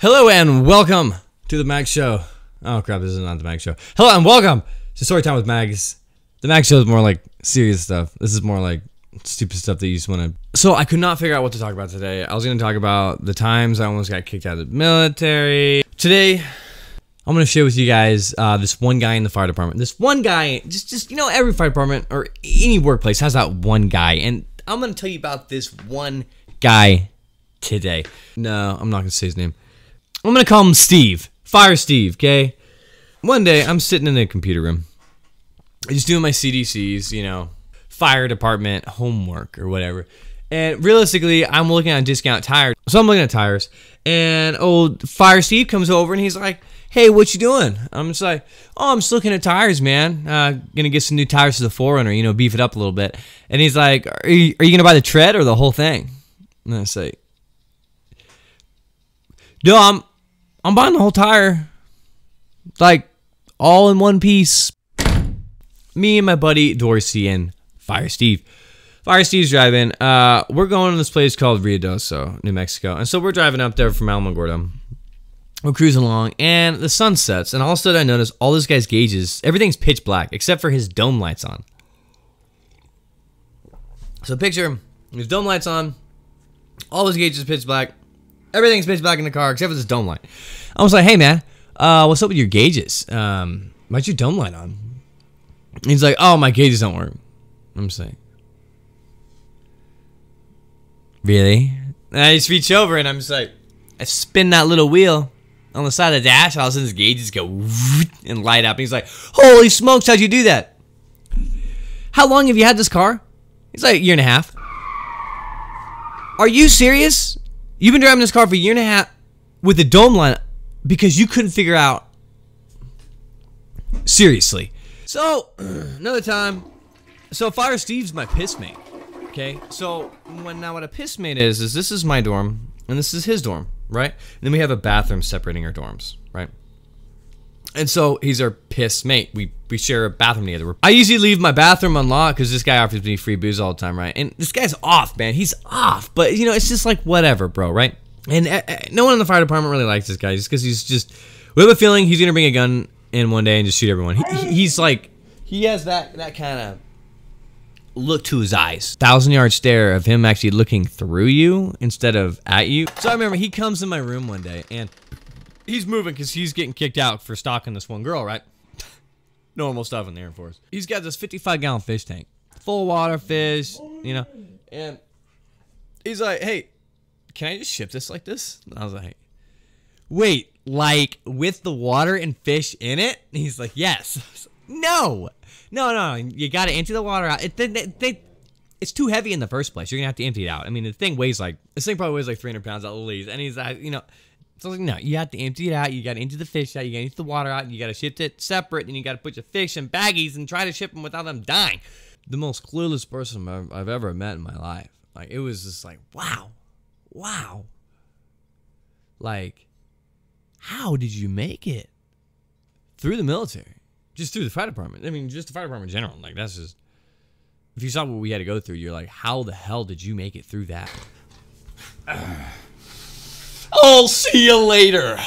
Hello and welcome to the Mag Show. Oh crap, this is not the Mag Show. Hello and welcome to Story Time with Mags. The Mag Show is more like serious stuff. This is more like stupid stuff that you just want to. So I could not figure out what to talk about today. I was going to talk about the times I almost got kicked out of the military. Today, I'm going to share with you guys uh, this one guy in the fire department. This one guy, just just you know, every fire department or any workplace has that one guy, and I'm going to tell you about this one guy today. No, I'm not going to say his name. I'm to call him Steve. Fire Steve, okay? One day, I'm sitting in a computer room, just doing my CDCs, you know, fire department homework or whatever. And realistically, I'm looking at discount tires. So I'm looking at tires, and old Fire Steve comes over and he's like, "Hey, what you doing?" I'm just like, "Oh, I'm just looking at tires, man. Uh, gonna get some new tires to the 4Runner, you know, beef it up a little bit." And he's like, "Are you, are you gonna buy the tread or the whole thing?" And I say, "No, I'm I'm buying the whole tire, like all in one piece." Me and my buddy Dorsey and Fire Steve. Fire Steve's driving. Uh, we're going to this place called Ruidoso, New Mexico, and so we're driving up there from Alamogordo. We're cruising along, and the sun sets, and all of a sudden I notice all this guy's gauges, everything's pitch black except for his dome lights on. So picture his dome lights on, all his gauges pitch black, everything's pitch black in the car except for this dome light. I was like, "Hey man, uh, what's up with your gauges? Um, why's your dome light on?" He's like, "Oh, my gauges don't work." I'm saying, really? And I just reach over and I'm just like, I spin that little wheel on the side of the dash. All of a sudden, his gauges go and light up. And he's like, "Holy smokes! How'd you do that? How long have you had this car?" He's like, "A year and a half." Are you serious? You've been driving this car for a year and a half with a dome light because you couldn't figure out. Seriously. So, another time. So, Fire Steve's my piss mate. Okay? So, when now what a piss mate is, is this is my dorm, and this is his dorm, right? And then we have a bathroom separating our dorms, right? And so he's our piss mate. We we share a bathroom together. I usually leave my bathroom unlocked because this guy offers me free booze all the time, right? And this guy's off, man. He's off. But you know, it's just like whatever, bro, right? And uh, uh, no one in the fire department really likes this guy just because he's just. We have a feeling he's gonna bring a gun in one day and just shoot everyone. He, he's like, he has that that kind of look to his eyes. Thousand yard stare of him actually looking through you instead of at you. So I remember he comes in my room one day and he's moving because he's getting kicked out for stalking this one girl, right? Normal stuff in the Air Force. He's got this 55 gallon fish tank, full water fish, you know, and he's like, hey, can I just ship this like this? And I was like, wait, like with the water and fish in it? And he's like, yes. No, no, no. You got to empty the water out. It, they, they, it's too heavy in the first place. You're gonna have to empty it out. I mean, the thing weighs like this thing probably weighs like 300 pounds at least. And he's like, you know, so like, no, you have to empty it out. You got to empty the fish out. You got to empty the water out. You got to ship it separate. And you got to put your fish in baggies and try to ship them without them dying. The most clueless person I've, I've ever met in my life. Like it was just like, wow, wow. Like, how did you make it through the military? Just through the fire department. I mean, just the fire department in general. Like that's just. If you saw what we had to go through, you're like, how the hell did you make it through that? I'll see you later.